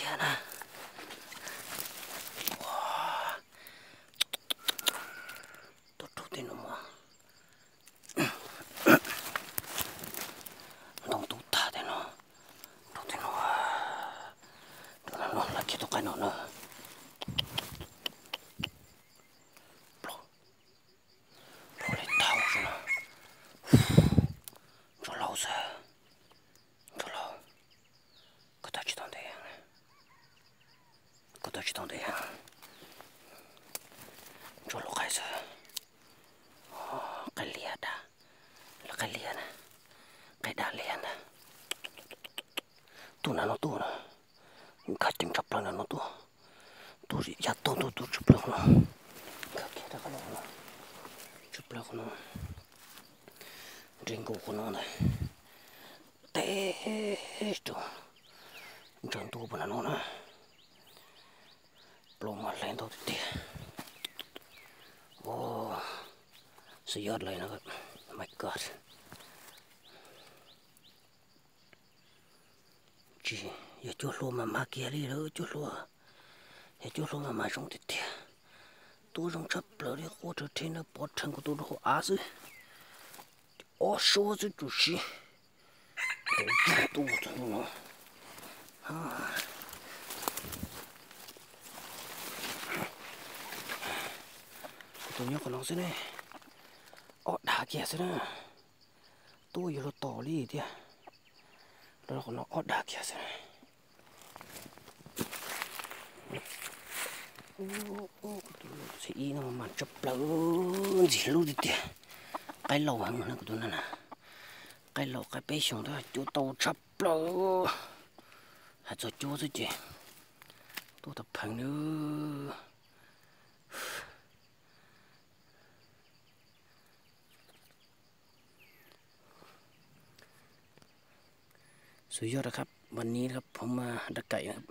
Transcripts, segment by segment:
天哪！哇，都住的了吗？弄都大的呢，住的呢，弄弄了，几多干了呢？tu na no tu na. Ka chim chap na no tu. Tu ri ya tu tu tu chup lo no ka ke ta no no chup lo no ring ko no na te esto jan tu pa no nó, lo ma len to ti. Oh so yod len na my god. chi ye chu lu ma ma kia li lo chu lu ye chu lu ma ma rong de ti tu rong cha plo ri ho chu ti na bo chen ko tu ho a su o shu zu ju shi de tu tu no ha tu ni ko nong se ne o da kia se na tu yu lo to li de โอ้ชัวจะจุดสิตัวตัวเนาะฮ่าตัวนี้ก็ลองสิเนี่ย ọ đá kia thế nè tôi giờ nó tỏ đi đi đó còn nó ọ đá kia thế này sẽ y nó mà chụp lớn gì luôn đi đi cái lầu hàng nó của tôi nè สุดยอดนะครับ วันนี้นะครับผมมาดักไก่นะครับ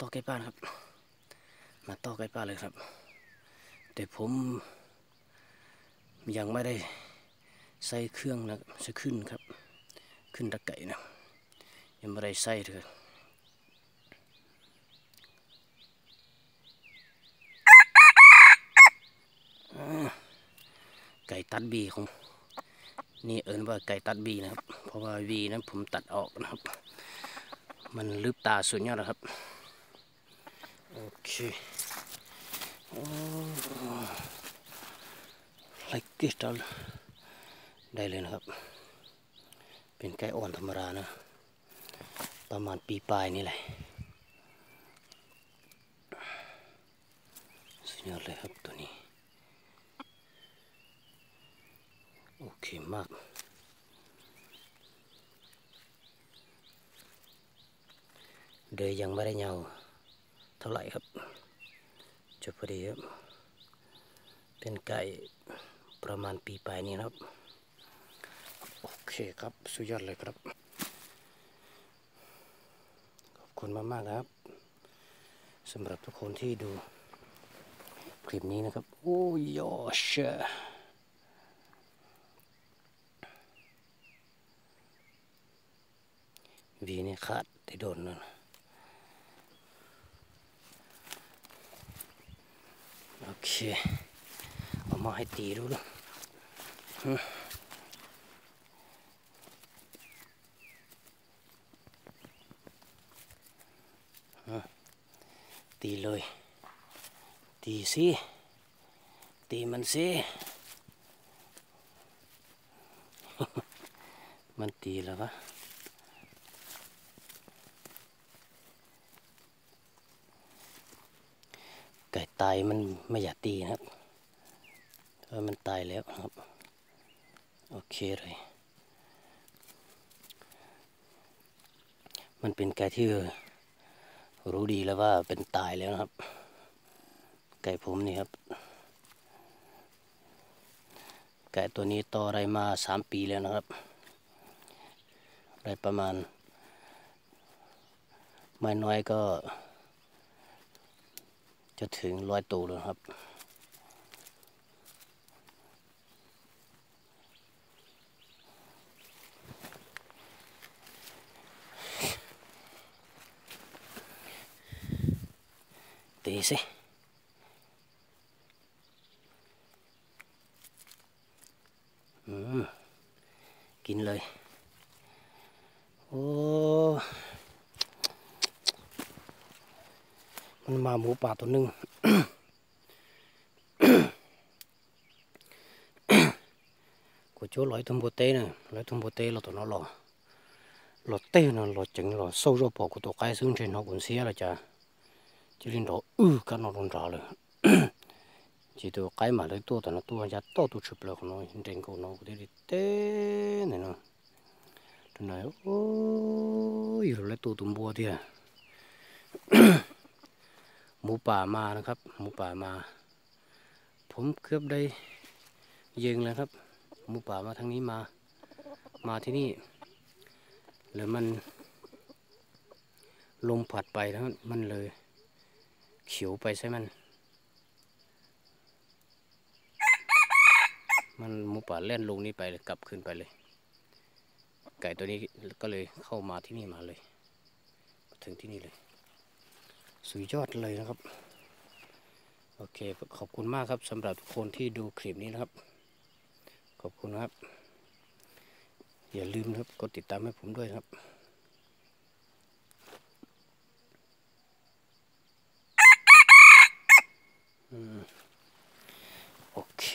ต่อไก่ป้านครับ มาต่อไก่ป้าเลยครับ แต่ผมยังไม่ได้ใส่เครื่องนะใส่ขึ้นครับ ขึ้นดักไก่นะยังไม่ได้ใส่เลยไก่ตัดบีของ นี่เอินว่าไก่ตัดบีนะครับ เพราะว่าวีนั้นผมตัดออกนะครับ มันลืบตาสุดยอดนะครับ โอเคไลกิสตอลได้เลยนะครับ เป็นไก่อ่อนธรรมดานะ ประมาณปีปลายนี่แหละสุดยอดเลยครับตัวนี้ โอเคมาก โดยยังไม่ได้เงาเท่าไหร่ครับจบพอดีครับ เป็นไก่ประมาณปีปลายนี้ครับ โอเคครับ สุดยอดเลยครับ ขอบคุณมากๆครับสำหรับทุกคนที่ดูคลิปนี้นะครับ โอ้ยอช วีนี่ขาดที่โดนนั่นโอเคเอามาให้ตีดูดูตีเลย ตีสิตีมันสิมันตีแล้ววะ ไก่ตายมันไม่อยากตีนะครับเพราะมันตายแล้วครับ โอเคเลย มันเป็นไก่ที่รู้ดีแล้วว่าเป็นตายแล้วนะครับ ไก่ผมนี่ครับ ไก่ตัวนี้ต่ออะไรมาสามปีแล้วนะครับได้ประมาณ ไม่น้อยก็ จะถึงร้อยตัวแล้วครับ ตีสิอืมกินเลย โอ้ มันมาหมูป่าตัวหนึ่ง của chỗ lõi thùng bồ tê này lõi thùng bồ tê là tụi nó lò lò tê nó lò chừng lò sâu rồi bỏ của tụi cái xuống trên nó cũng xía là chả chỉ lên đó ừ cả nó còn rõ rồi chỉ tụi cái mà lấy tua tụi nó tua ra to tụi chụp được nó trên cổ nó cái đi tê này nó tụi này ôi rồi lấy tua tụi bùa đi à ห มูมูป่ามานะครับ หมูป่ามา ผมเกือบได้เยิงแล้วครับ หมูป่ามาทางนี้มา มาที่นี่แล้วมัน ลมผัดไปแล้วมันเลย เขียวไปใช่มัน มันหมูป่าเล่นลงนี้ไปเลยกลับขึ้นไปเลย ไก่ตัวนี้ก็เลยเข้ามาที่นี่มาเลย ถึงที่นี่เลย สุดยอดเลยนะครับ โอเค ขอบคุณมากครับสำหรับทุกคนที่ดูคลิปนี้นะครับ ขอบคุณครับ อย่าลืมครับกดติดตามให้ผมด้วยครับโอเค